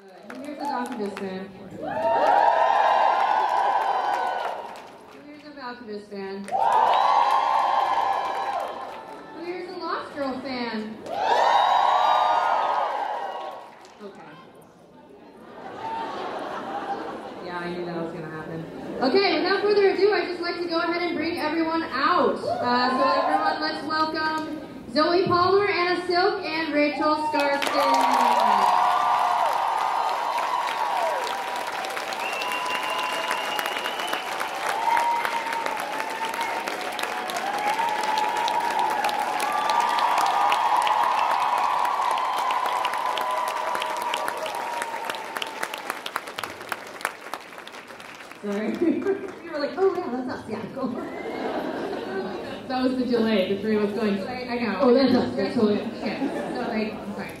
Here's the Alchemist fan. Here's the Alchemist fan. Here's the Lost Girl fan. Okay. Yeah, I knew that was gonna happen. Okay, without further ado, I'd just like to go ahead and bring everyone out. Uh, so everyone, let's welcome Zoie Palmer, Anna Silk, and Rachel Skarsten. Sorry. you were like, oh yeah, that's us. Yeah, cool. that was the delay. The three of us going. I know. Oh, that's us. That's totally. Okay. So like, fine.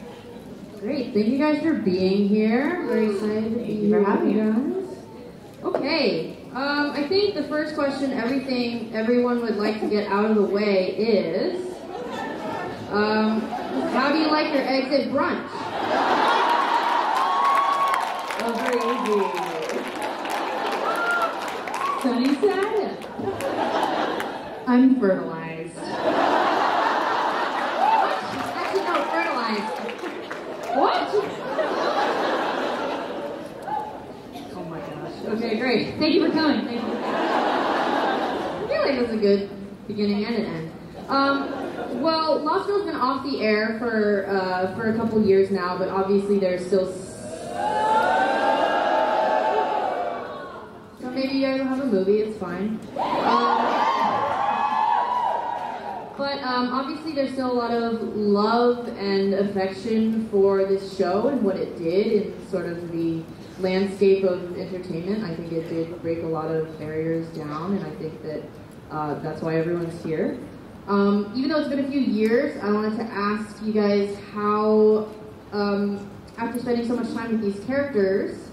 Great. Thank you guys for being here. Very excited to be Thank you for having you guys. Okay. Um, I think the first question, everything everyone would like to get out of the way is, um, how do you like your eggs at brunch? Oh, very easy. Sunny side. Unfertilized. what? Actually, no, fertilized. What? Oh my gosh. Okay, great. Thank you for coming. Thank you. I feel a good beginning and an end. Um, well, Lost Girl's been off the air for uh, for a couple years now, but obviously there's still. So maybe you guys have a movie. It's fine. Um, but um, obviously, there's still a lot of love and affection for this show and what it did in sort of the landscape of entertainment. I think it did break a lot of barriers down, and I think that uh, that's why everyone's here. Um, even though it's been a few years, I wanted to ask you guys how, um, after spending so much time with these characters,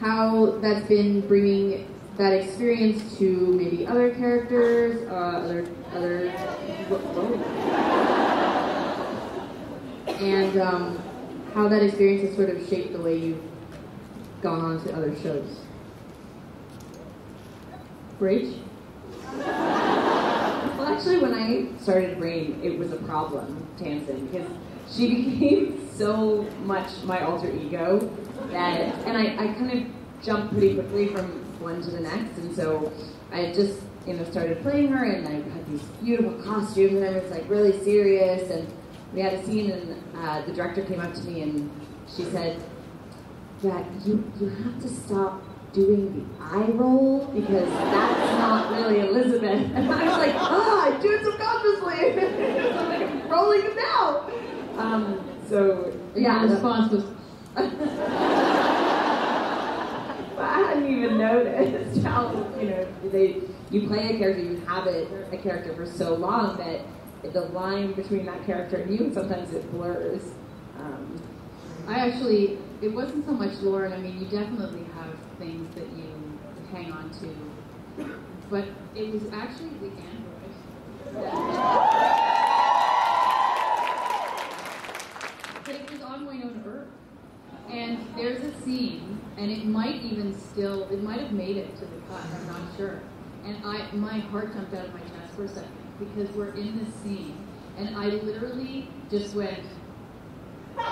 how that's been bringing that experience to maybe other characters, uh, other other, and um, how that experience has sort of shaped the way you've gone on to other shows. Rach? Well, actually, when I started Reign, it was a problem, Tamsin, because she became so much my alter ego that, and I, I kind of jumped pretty quickly from one to the next, and so I just, you know, started playing her, and I had these beautiful costumes, and I was like really serious, and we had a scene, and uh, the director came up to me, and she said, yeah, you, you have to stop doing the eye roll because that's not really Elizabeth. And I was like, ah, I do it subconsciously. I'm like, rolling it now. Um, so, yeah. the response was, but I hadn't even noticed how, you know, they, you play a character, you inhabit a character for so long that the line between that character and you, sometimes it blurs. Um, I actually, it wasn't so much Lauren. I mean, you definitely have things that you hang on to, but it was actually the android. But it was on Wynonna Earp, and there's a scene, and it might even still, it might have made it to the cut. I'm not sure. And I, my heart jumped out of my chest for a second because we're in this scene, and I literally just went. And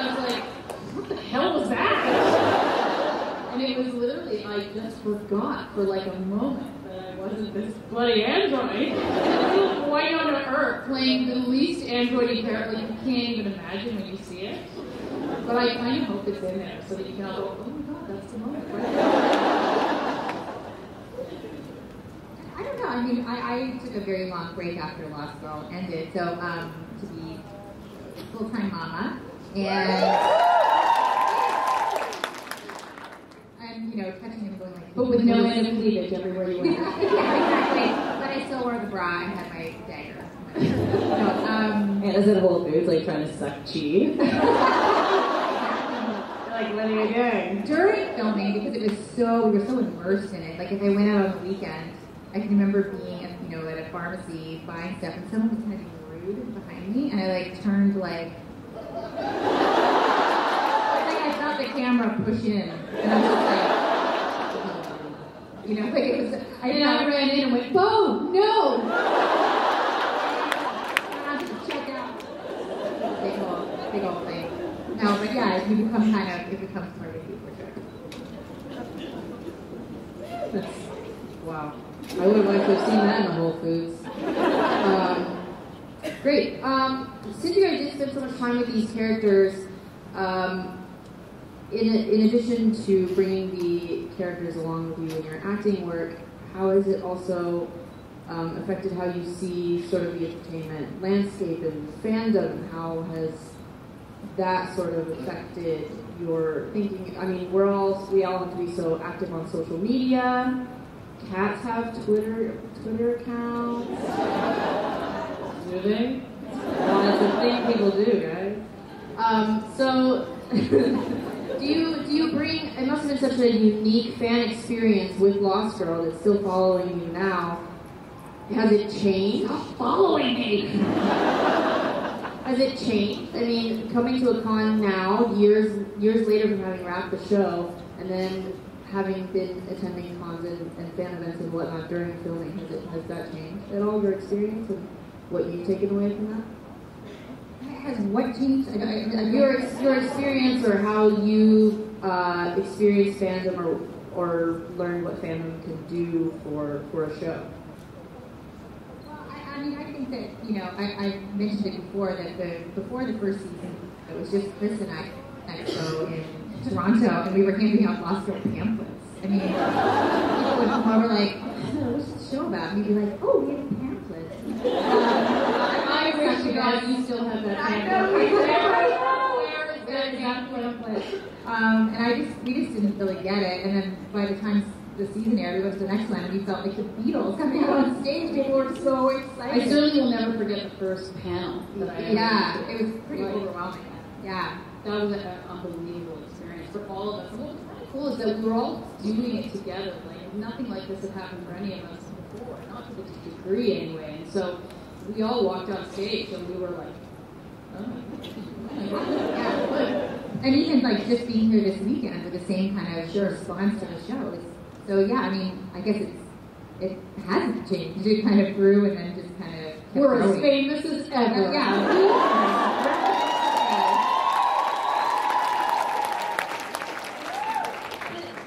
I was like, what the hell was that? And it was literally, I just forgot for like a moment that I wasn't this bloody android. And little boy on earth playing the least androidy character you can't even imagine when you see it. But I kind of hope it's in there so that you can all go, oh my god, that's the moment. I don't know. I mean, I, I took a very long break after Lost Girl ended, so um, to be full-time mama and and you know touching and going like, but with no end of cleavage everywhere you went. yeah, exactly. But I still wore the bra and had my dagger. no, um, Anna's in Whole Foods, like trying to suck cheese? like, what are you doing? during filming because it was so we were so immersed in it. Like if I went out on the weekend, I can remember being at, you know at a pharmacy buying stuff and someone was kind of rude behind me, and I like turned like like I felt the camera push in, and I was just like, you know, like it was. I And did I not ran in and went, Bo, no! check out. Big old, big old thing. No, but yeah, you become kind of, it becomes part of you for sure. That's, wow. I would have liked to have seen that in the Whole Foods. Um, great. Um, since you guys did spend so much time with these characters, um, in, in addition to bringing the characters along with you in your acting work, how has it also um, affected how you see sort of the entertainment landscape and fandom? How has that sort of affected your thinking? I mean, we're all we all have to be so active on social media. Cats have Twitter Twitter accounts. Do they? Well, that's a thing people do, right? Um, so, do you do you bring? It must have been such a unique fan experience with Lost Girl that's still following you now. Has it changed? Stop following me! Has it changed? I mean, coming to a con now, years years later from having wrapped the show, and then having been attending cons and, and fan events and whatnot during filming, has it has that changed at all? Your experience and what you've taken away from that? Has what changed? Your your experience or how you uh, experience fandom or or learn what fandom can do for for a show. Well, I, mean, I think that you know, I, I mentioned it before that the before the first season, it was just Chris and I at a show in Toronto, and we were handing out Girl pamphlets. I mean, people would come over like, oh, "What's the show about?" And you'd be like, "Oh, we have pamphlets." Um, I wish such to God you still have that I pamphlet. know, I know. Where is that damn pamphlet? Um, and I just, we just didn't really get it. And then by the time the season aired, we went to the next one, and we felt like the Beatles coming out on stage. People were so excited. I certainly will never forget the first panel that I Yeah, it was pretty Like, overwhelming. Yeah. That was an unbelievable experience for all of us. And what was kind of cool is that we were all doing it together. Like nothing like this had happened for any of us before, not to this degree anyway. And so we all walked on stage and we were like, oh. And even like just being here this weekend with the same kind of response to the show. Is, so yeah, I mean, I guess it's it hasn't changed. It kind of grew and then just kind of We're as famous as ever. Yeah.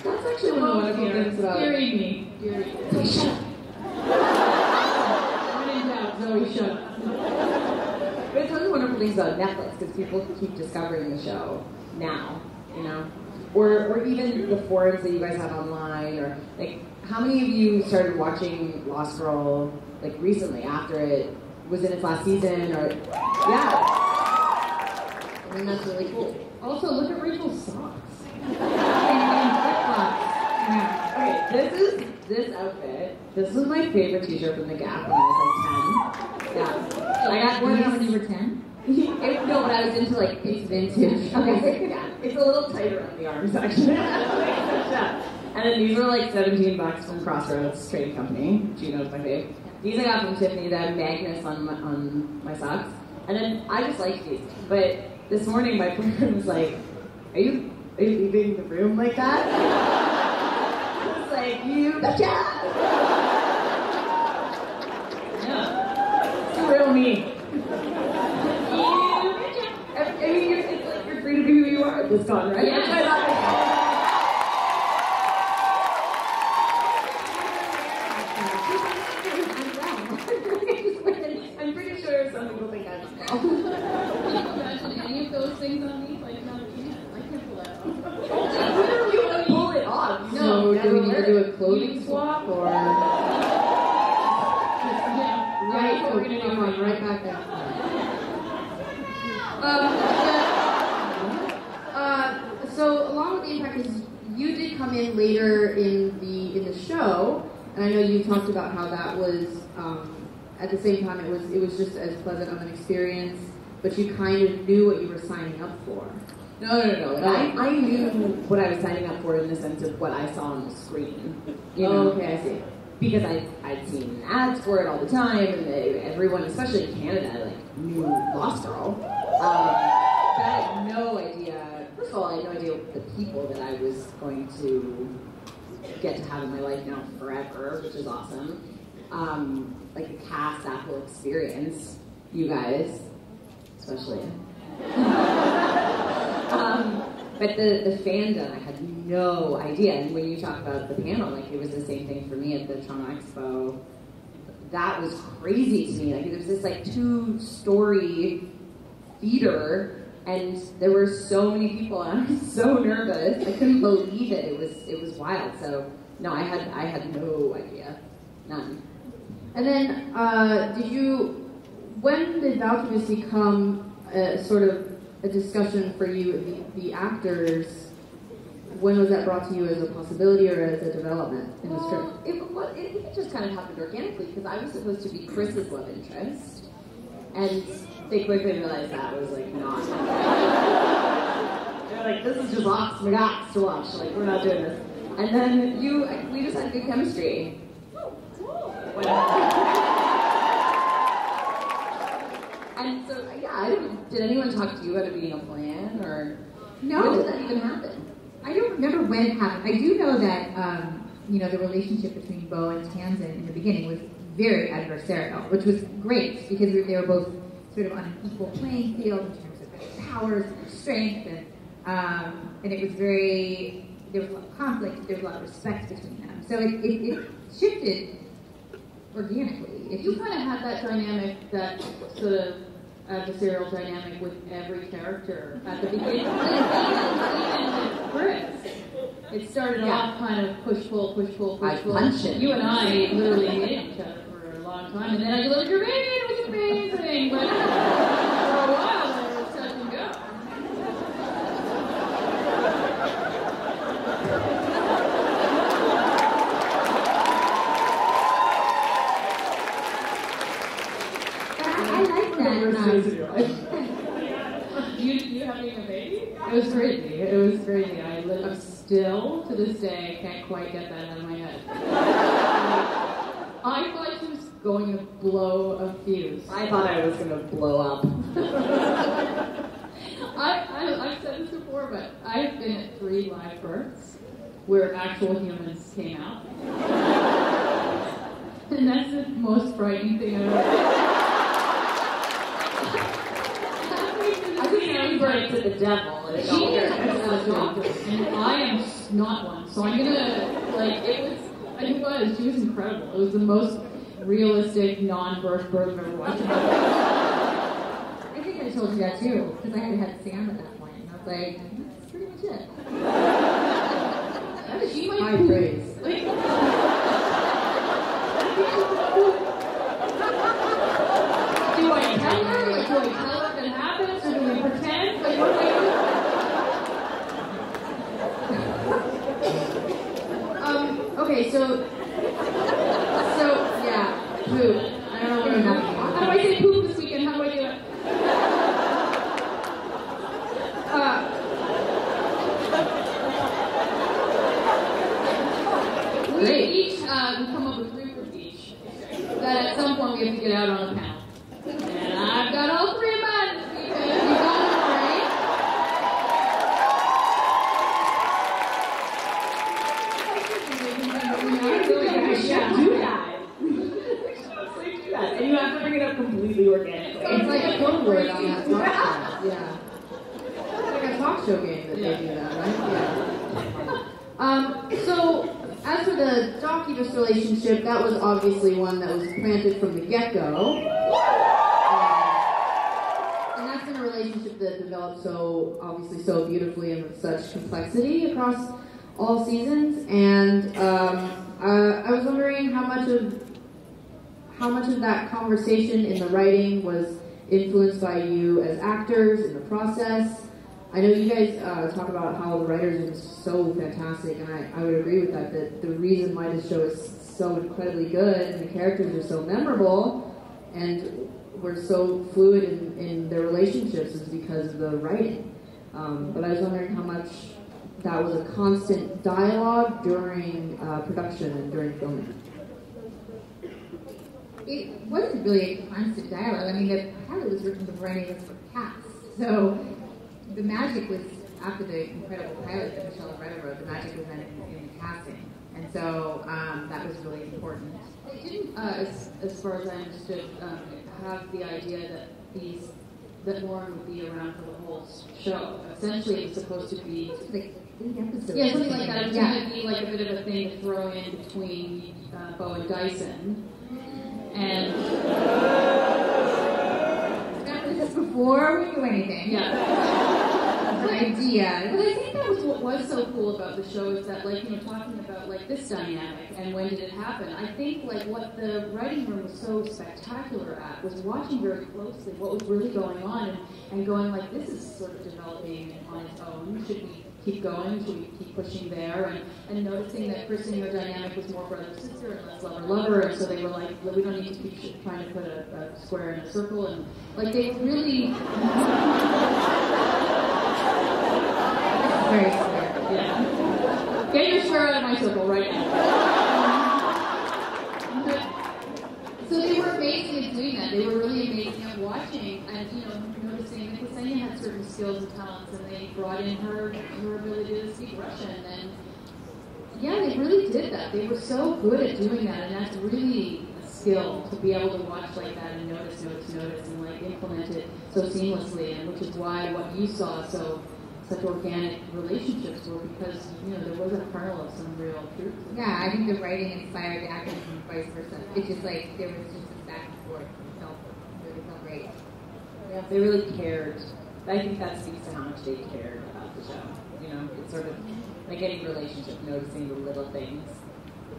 That's actually one of the wonderful oh, things about Scary me. When in Zoie. But it's one of the wonderful things about Netflix because people keep discovering the show now, you know, or or even the forums that you guys have online, or like how many of you started watching Lost Girl like recently after it was in its last season, or yeah, I mean, that's really cool. Also, look at Rachel's socks. Okay, this is this outfit. This was my favorite T-shirt from the Gap when I was like ten. Yeah, I got these. when you were ten. It, no, but I was into like it's vintage. Okay, yeah, it's a little tighter on the arms actually. yeah. And then these were like 17 bucks from Crossroads Trading Company. Gino's my fave. These I got from Tiffany. That had Magnus on my, on my socks. And then I just liked these. But this morning my boyfriend was like, "Are you are you leaving the room like that?" I was like, "You betcha." Yeah. It's real me. I I mean, you're, it's like you're free to be this con, right? Yes. That's what I thought. I'm pretty sure some people think I'm well. Can you imagine any of those things on me? Like, not a chance. I can't pull that off. Literally, you would pull it off. You So, know, do we need never to do wear a clothing swap or? Yeah. Right, so so we're gonna come do on, right right back there. Um, uh, so along with the impact is you did come in later in the in the show, and I know you talked about how that was um, at the same time it was it was just as pleasant of an experience, but you kind of knew what you were signing up for. No, no, no. no. I, I knew what I was signing up for in the sense of what I saw on the screen. You know? Oh, okay, I see. Because I, I'd seen ads for it all the time, and they, everyone, especially in Canada, like knew Lost Girl. Um, I had no idea. First of all, I had no idea the people that I was going to get to have in my life now forever, which is awesome. Um, like the cast, that whole experience, you guys, especially. um, but the, the fandom, I had no idea. And when you talk about the panel, like it was the same thing for me at the Toronto Expo. That was crazy to me. Like it was this like two story theater and there were so many people and I was so nervous. I couldn't believe it. It was it was wild. So no, I had I had no idea. None. And then, uh, did you, when did Valkubus become a, sort of a discussion for you, the, the actors? When was that brought to you as a possibility or as a development in the script? Well, it, well, it, it just kind of happened organically because I was supposed to be Chris's love interest, and they quickly realized that was like not. They're like, this is just Ox McGox to watch. Like, we're not doing this. And then you, we just had good chemistry. Oh, And so, yeah, I don't, did anyone talk to you about it being a plan, or No. when did that even happen? I don't remember when it happened. I do know that um, you know the relationship between Bo and Tamsin in the beginning was very adversarial, which was great because they were both sort of on an equal playing field in terms of their powers and their strength, and um, and it was very there was a lot of conflict, there was a lot of respect between them. So it, it, it shifted organically. If You kind of had that dynamic, that sort of uh, adversarial dynamic with every character at the beginning. Even with Chris. It started Yeah. off kind of push pull, push pull, push I pull. punch it. You and I literally hated each other for a long time, and then I delivered your baby, it was amazing. But for a while, it was touch and go. I, I like that. Um, You, you having a baby? It was crazy. It was crazy. I live still to this day. Can't quite get that out of my head. I thought she was going to blow a fuse. I thought I was gonna blow up. I, I, I've said this before, but I've been at three live births where actual humans came out. And that's the most frightening thing I've ever I was giving birth to the devil. and She is oh, a out doctor, and I am not one. So I'm gonna like it was. It was. She was incredible. It was the most realistic non-birth birth I've ever watched. in my life. I think I told you that too, because I had had Sam at that point, and I was like, that's pretty much it. That is- She might High praise. Like, do I tell her? Like, do I tell her if it happens, or do we pretend? Like, what do I do? Um, okay, so, so, yeah, poop. I don't know what I'm How do I say poop this weekend? How do I do it? Uh, We each we come up with three for each. That at some point we have to get out on the panel. And I've got all three of mine this weekend. You got them, right? Yeah, do that. Honestly, do that. And you have to bring it up completely organically. It's like a code word on that talk show. Yeah. It's like a talk show game that they do that, right? Yeah. Um, so, as for the Doccubus relationship, that was obviously one that was planted from the get-go. Um, and that's been a relationship that developed so, obviously so beautifully and with such complexity across all seasons. And um, uh, I was wondering how much of how much of that conversation in the writing was influenced by you as actors in the process? I know you guys uh, talk about how the writers are so fantastic, and I, I would agree with that, that the reason why this show is so incredibly good and the characters are so memorable and we're so fluid in, in their relationships is because of the writing. Um, but I was wondering how much that was a constant dialogue during uh, production and during filming. It wasn't really a constant dialogue. I mean, the pilot was written before any of us were cast. So the magic was after the incredible pilot that Michelle Lovretta wrote. The magic was then in, in the casting, and so um, that was really important. They didn't, uh, as, as far as I understood, um, have the idea that these that Lauren would be around for the whole show. Essentially, it was supposed to be Like yeah, something like that. It was Yeah. going to be like a bit of a thing to throw in between uh, Bo and Dyson, and This is before we knew anything. yeah. Idea. But I think that was what was so cool about the show is that, like, you know, talking about like this dynamic and when did it happen. I think like what the writing room was so spectacular at was watching very closely what was really going on and, and going like, this is sort of developing on its own. Should we keep going? Should we keep pushing there? And, and noticing that Kristen, your dynamic was more brother sister and less lover lover, and so they were like, well, we don't need to keep trying to put a, a square in a circle, and like they really. Very clear. Yeah. Get your square out of my circle right now. So they were amazing at doing that. They were really amazing at watching and you know noticing that Ksenia had certain skills and talents, and they brought in her her ability to speak Russian. And yeah, they really did that. They were so good at doing that, and that's really skill to be able to watch like that and notice, notice, notice, and like implement it so seamlessly. And which is why what you saw so such organic relationships were because you know there was a kernel of some real truth. Yeah, I think the writing inspired the acting and vice versa. It's just like there was just this back and forth. It felt really felt great. Yeah, they really cared. I think that speaks to how much they cared about the show. You know, it's sort of like any relationship, noticing the little things,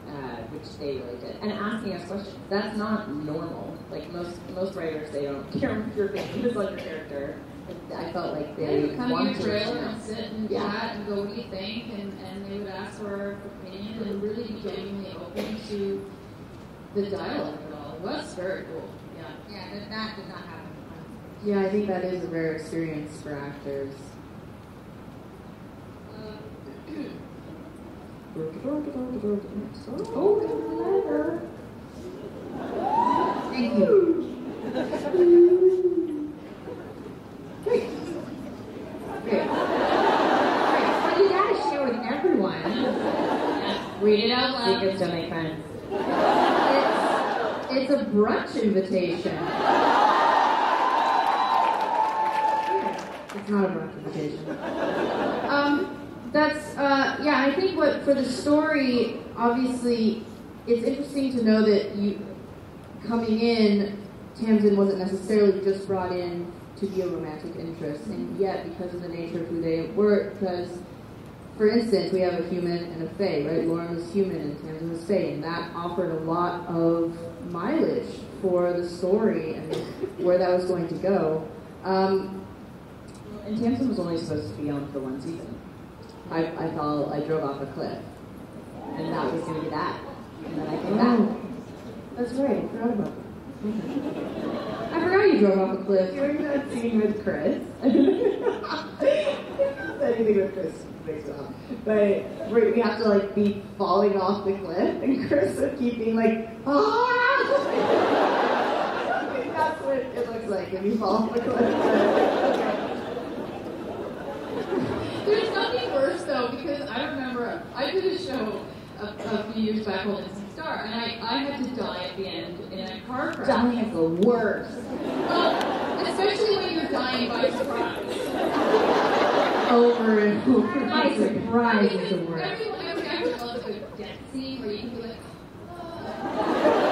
uh, which they really did, and asking us questions. That's not normal. Like most most writers, they don't care what your opinion is on your character. I felt like they you come to wanted your to trailer and sit and Yeah. chat and go, what do you think? And, and they would ask for our opinion and really be genuinely open to the dialogue of it all. It was very cool. Yeah. Yeah, that, that did not happen. Yeah, I think that is a rare experience for actors. Thank you. Great. Great. But you gotta share with everyone. Read it out loud. Secrets don't make friends. It's, a brunch invitation. It's not a brunch invitation. Um, that's uh, yeah. I think what for the story, obviously, it's interesting to know that you coming in, Tamsin wasn't necessarily just brought in to be a romantic interest, and yet because of the nature of who they were, because for instance, we have a human and a fae, right? Lauren was human and Tamsin was fae, and that offered a lot of mileage for the story and where that was going to go. Um, And Tamsin was only supposed to be on for one season. I, I fell, I drove off a cliff. And that was going to be that. And then I came back. Oh, that's right, I forgot about that. I forgot you drove off a cliff. During that scene with Chris, anything with Chris it up. But we we have to like be falling off the cliff, and Chris would keep being like, ah! That's what it looks like when you fall off the cliff. There's nothing worse though because I remember I did a show a, a few years back called Instant Star, and I, I had to die at the end in a car crash. Dying is the worst. Well, especially when you're dying by surprise. Over and over. By surprise is the word. Everyone, every guy would love a death scene where you can be like, ah.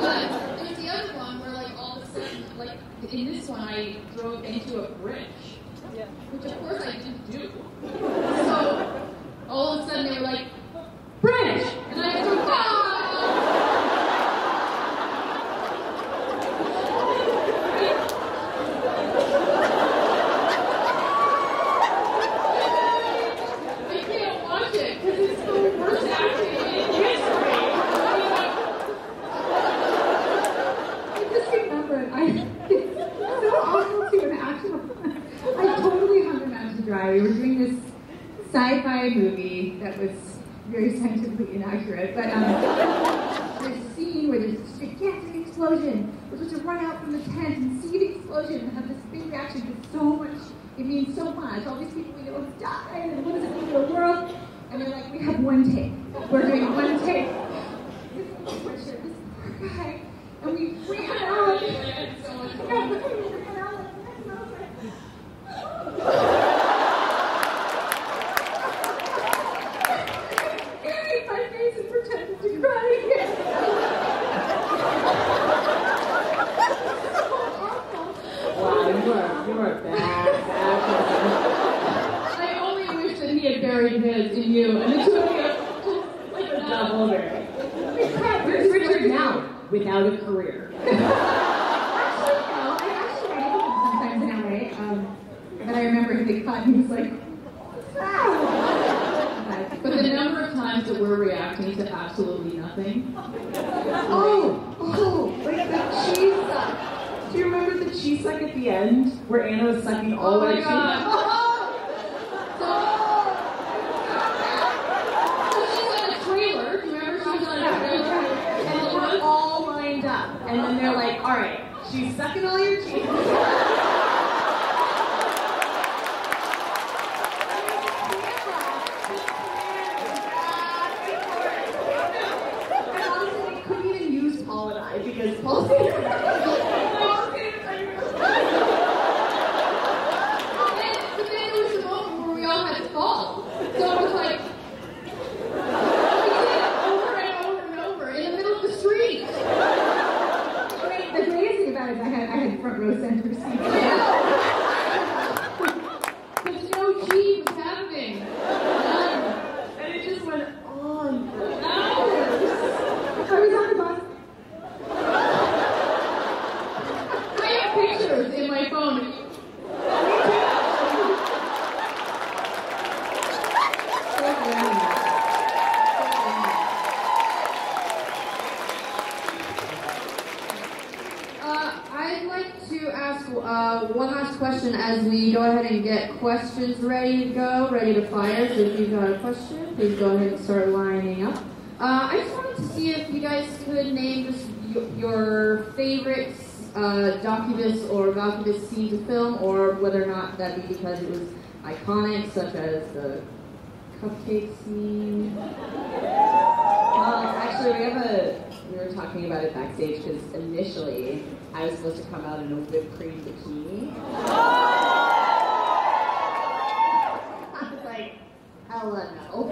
but there's the other one where like all of a sudden, like in this one, I drove into a bridge, which of course I didn't do. So all of a sudden they were like, questions ready to go, ready to fire. So if you've got a question, please go ahead and start lining up. Uh, I just wanted to see if you guys could name just your favorite uh, Doccubus or Valkubus scene to film, or whether or not that be because it was iconic, such as the cupcake scene. Well, actually, we have a. We were talking about it backstage because initially I was supposed to come out in a whipped cream bikini. I was like, hella no.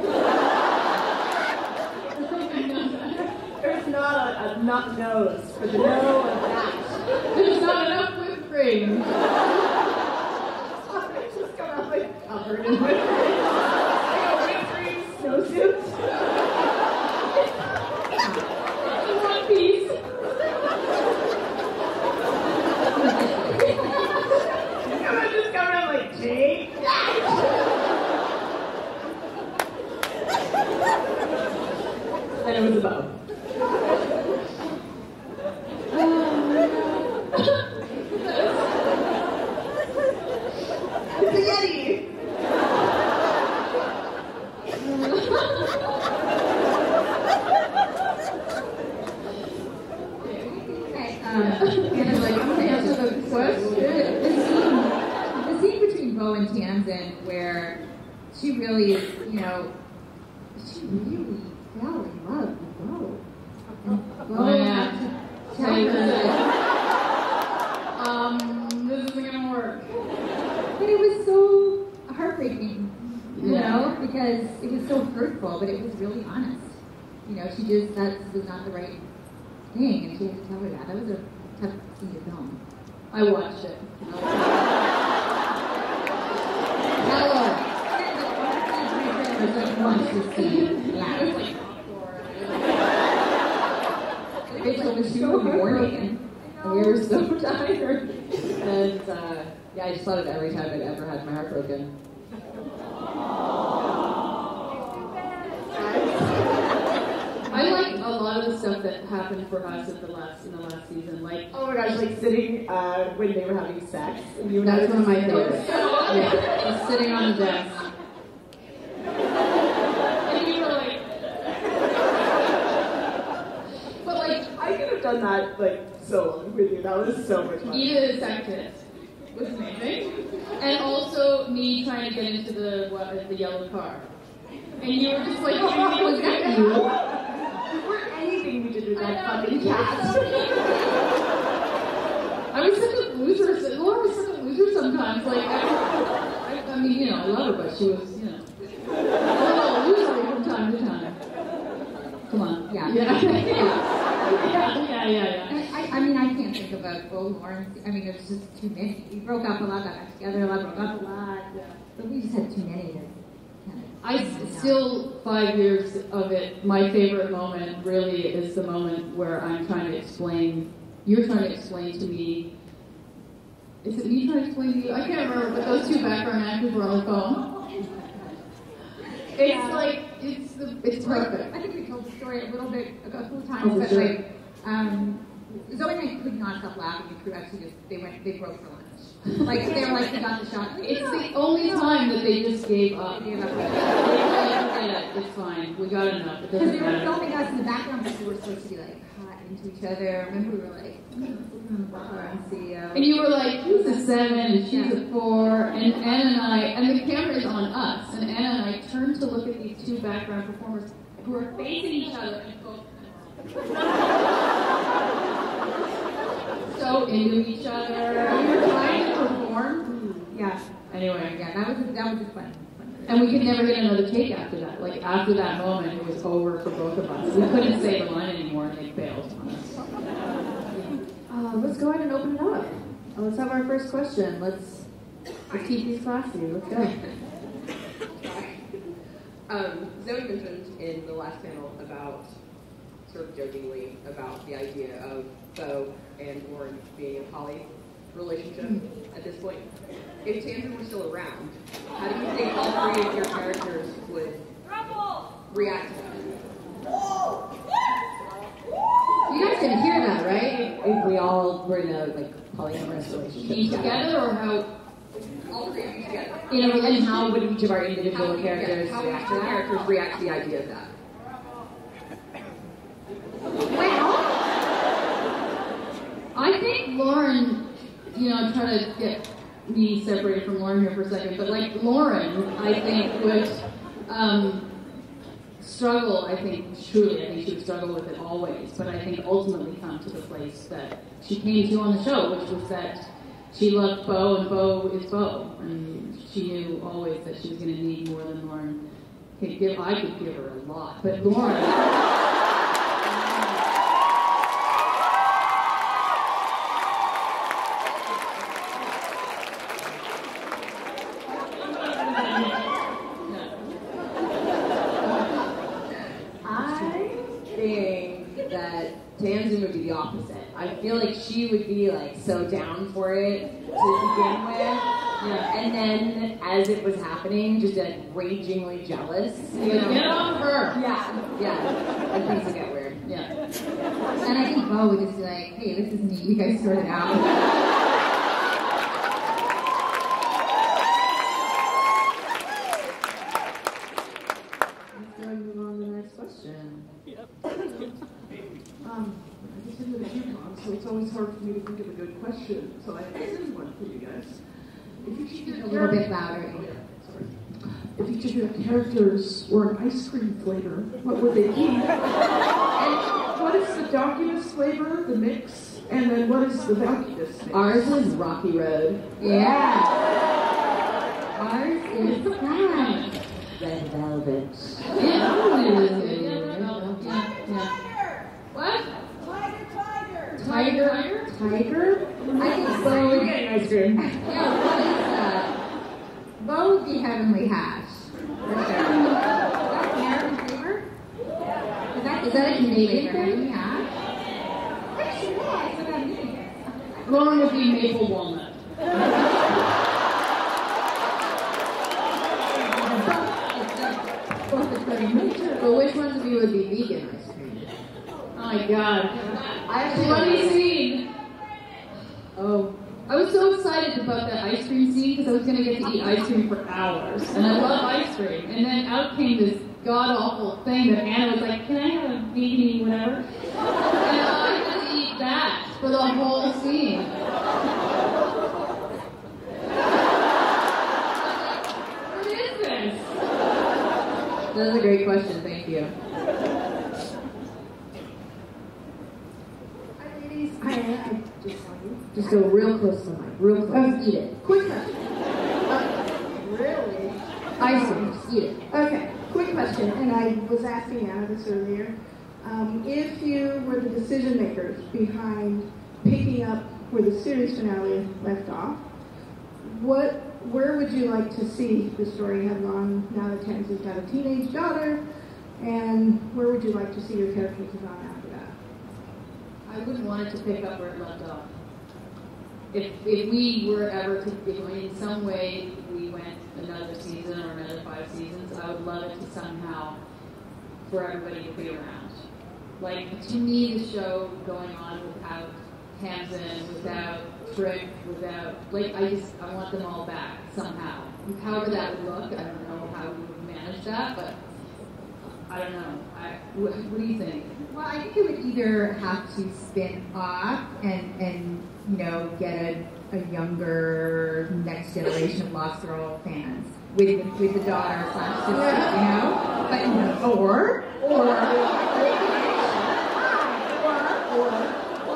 There's not a, a for the no of that. There's not enough whipped cream. I just come out like covered in whipped cream. Like a whipped cream snowsuit. In one piece. And I just come out like, Jake. and it was a bow. It's a Yeti. Okay, um, and it's like, I'm gonna answer the question. The scene, the Bo and Tamsin where she really you know, she really fell in love with Bo. And Bo Oh, yeah. had to Tell tell you her that. Um, this isn't gonna work. But it was so heartbreaking, you Yeah. know, because it was so hurtful, but it was really honest. You know, she just, that was not the right thing, and she had to tell her that. That was a tough scene to film. I watched it. Just wants to see it I was loud. like, It was two in the morning, and we were so tired. And uh, yeah, I just thought of every time I'd ever had my heart broken. I like a lot of the stuff that happened for us at the last in the last season. Like Oh my gosh, like sitting uh, when they were having sex. And you That's one of my favorites. Yeah, just sitting on the desk. and you were like But like I could have done that like so long with you. That was so much fun. Is second. was amazing. And also me trying to get into the what, the yellow car. And you were just like, was that you? Before anything we did with that fucking cast. I was such a loser. Laura was such a loser sometimes. Like, I, I, I mean, you know, I love her, but she was, you know, a little loser from time to time. Come on. Yeah. Yeah. yeah. Yeah. Yeah. Yeah. I, I, I mean, I can't think of a Bo Lauren. I mean, there's just too many. We broke up a lot, got back together a lot, broke up a lot. But we just had too many to. I still, five years of it, my favorite moment really is the moment where I'm trying to explain, you're trying to explain to me, is it me trying to explain to you? I can't remember, but those two background actors were on the phone. It's like, it's, the, it's perfect. I think we told the story a little bit a couple of Oh, times, for but sure. like, um, Zoie and I could not stop laughing. The crew actually just they went they broke for lunch. Like they were like they got the shot. It's the only time that they just gave up. They gave up. They were like, It's fine, we got enough, it Because doesn't they were filming us in the background, but we were supposed to be like hot into each other. Remember, we were like, we're gonna bump our own CEO. And you were like, he's a seven and she's a four, and Anna and I, and the camera is on us, and Anna and I turned to look at these two background performers who are facing each other and both so into each other. We were trying to perform. Yeah, Anyway, yeah, that was just that was just fun. and we could never get another take after that. Like after that moment, it was over for both of us. We couldn't say the line anymore, and on us. Uh, let's go ahead and open it up. Uh, let's have our first question. Let's let's keep these classy. Let's go. Um, Zoie mentioned in the last panel about, sort of jokingly, about the idea of Bo and Lauren being in a poly relationship at this point. If Tamsin were still around, how do you think all three of your characters would react to that? You guys can hear that, right? If we all were in a like polyamorous relationship. Be together or how? All three of you together. You know, and how would each of our How, individual yeah, characters how react to that? characters react to the idea of that? Well, I think Lauren, you know, I'm trying to get me separated from Lauren here for a second, but like Lauren, I think would um, struggle. I think truly, I think she would struggle with it always, but I think ultimately come to the place that she came to on the show, which was that she loved Bo and Bo is Bo, and she knew always that she was going to need more than Lauren could give. I could give her a lot, but Lauren. I think that Tamsin would be the opposite. I feel like she would be like so down for it to begin with. And then as it was happening, just like ragingly jealous. You know? Get off her. Yeah, yeah. And things would get weird. Yeah. And I think Bo would just be like, hey, this is neat. You guys sort it out. Let's go and move on to the next question. Um, I just ended a UConn, so it's always hard for me to think of a good question. So I have this one for you guys. If each of your A little bit louder. Oh, yeah, sorry. If each of your characters were an ice cream flavor, what would they be? and what is the Doccubus flavor, the mix, and then what is the Valkubus mix? Ours is Rocky Road. Yeah. Ours is that. Red Velvet. Yeah. What? Tiger. Tiger? Tiger? I think Bo would getting ice cream. Yeah, what is that? Bo would be heavenly hash. For sure. Is that American flavor? Is that, is that a Canadian thing? Heavenly hash? Pretty sure that's what that means. Lauren would be maple walnut. But which ones of you would be vegan ice cream? Oh my god. I actually Funny scene. Oh, I was so excited about that ice cream scene because I was going to get to eat ice cream for hours. And I love ice cream. And then out came this god awful thing that Anna was like, Can I have a vegan whatever? And I had to eat that for the whole scene. That was a great question. Thank you. Hi, ladies. Hi, I just saw you. Just go real close to the mic. Real close. Eat it. Quick question. Uh, really? It. Just eat it. Okay, quick question, and I was asking Anna this earlier. Um, if you were the decision makers behind picking up where the series finale left off, what, where would you like to see the story head on now that Tamsin's got a teenage daughter, and where would you like to see your characters have gone after that? I wouldn't want it to pick up where it left off. If, if we were ever to, if in some way we went another season or another five seasons, I would love it to somehow for everybody to be around. Like to me, the show going on without Tamsin, without Trick, without like I just I want them all back somehow. However that would look, I don't know how we would manage that, but I don't know. I, what, what do you think? Well, I think it would either have to spin off and and you know get a, a younger next generation Lost Girl fans with with the daughter slash sister, you know, but or or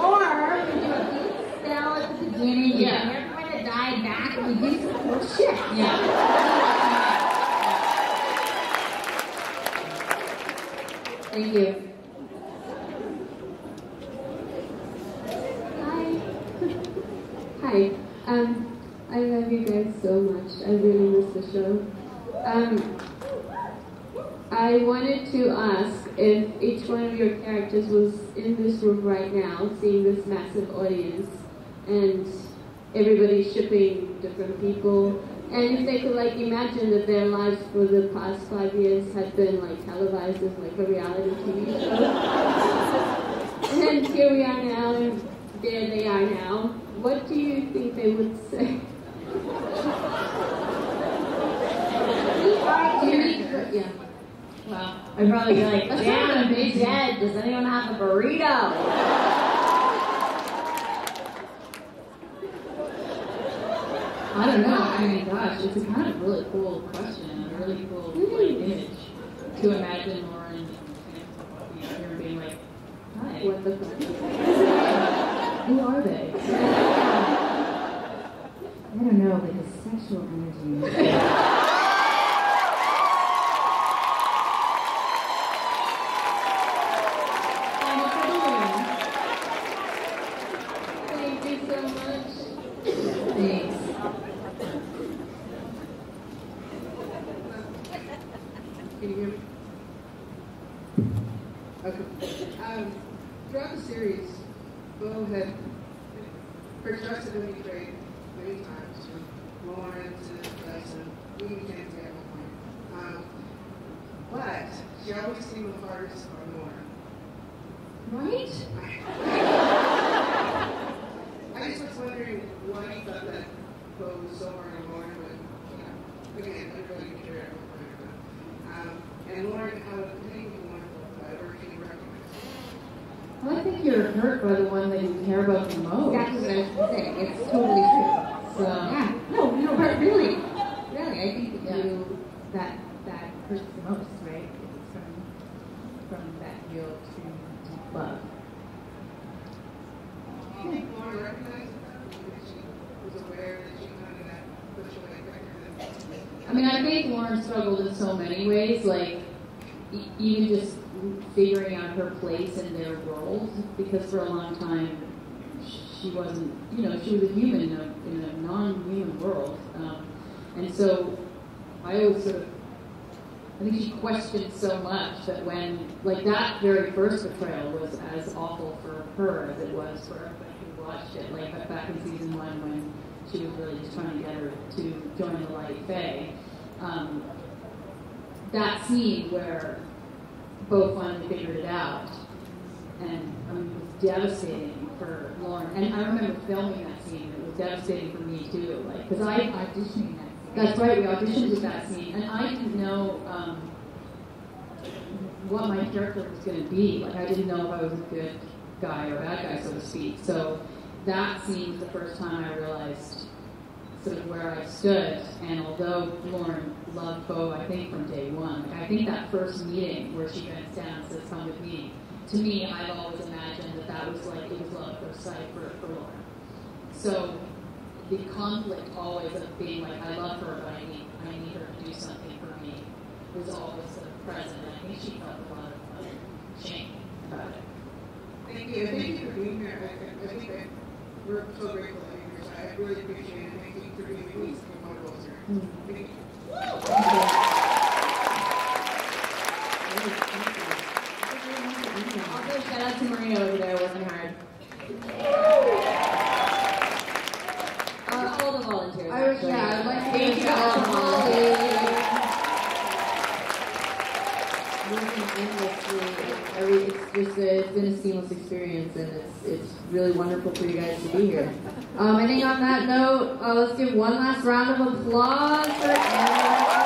or we do a big spell at the beginning, Yeah. and everyone that died back, and we do some cool shit. Yeah. Thank you. Hi. Hi. Um, I love you guys so much. I really miss the show. Um, I wanted to ask if each one of your characters was in this room right now, seeing this massive audience, and everybody's shipping different people, and if they could like imagine that their lives for the past five years had been like televised as like a reality TV show. and here we are now, and there they are now. What do you think they would say? Yeah. Wow. I'd probably be like, damn, dead. Does anyone have a burrito? I don't know. I mean, gosh, it's a kind of really cool question and a really cool like, hmm. image to imagine Lauren you know, here being like, "Hi, What the fuck? who are they?" I don't know, but his sexual energy. Thank you so much. Thanks. Can you hear me? Okay. Um, throughout the series, Bo had her trust had been betrayed many times from Lauren to Dyson, even Kenzi at one point. Um, but she always seemed the hardest on Lauren. Right? I just was wondering why you thought that Bo was so hard on Lauren when, you know, again, everybody can carry out one point. Um, and Lauren, how it made me wonderful, uh, or can you recognize? Well, I think you're hurt by the one that you care about the most. Exactly what I was going to say. It's totally true. So, Yeah. No, no, but really, really, I think that Yeah. you that that hurts the most, right? It's from from that real true deep love. Do you think Lauren recognized that? Do you think she was aware that she kind of got put you like that? I mean, I think Lauren struggled in so many ways, like even just figuring out her place in their world, because for a long time she wasn't, you know, she was a human in a, in a non-human world, um, and so I always sort of, I think she questioned so much that when, like that very first betrayal was as awful for her as it was for everybody who watched it, like back in season one when she was really just trying to get her to join the light Fae. Um, that scene where Bo finally figured it out, and I mean, it was devastating for Lauren. And I remember filming that scene; it was devastating for me too, like because I auditioning that. that's right. We auditioned with that scene, and I didn't know um, what my character was going to be. Like, I didn't know if I was a good guy or a bad guy, so to speak. So that scene was the first time I realized sort of where I stood. And although Lauren loved Bo, I think from day one, like I think that first meeting where she bends down and says, "Come with me," to me, I've always imagined that that was like it was love at first sight for, for Lauren. So the conflict always of being like, I love her, but I need I need her to do something for me, was always sort of present. And I think she felt a lot of shame about it. Thank you. Thank you for being here. I, I think we're so grateful that you're here. I really appreciate it. Thank you for being pleased to be one of us here. Thank you. Also, shout out to Marina over there working hard. Uh, all the volunteers. I would, actually. yeah, I'd like to Thank thank you all all the Working endlessly, volunteers. every, it's just a, it's been a seamless experience, and it's it's really wonderful for you guys to be here. Um, I think on that note, uh, let's give one last round of applause for Anna.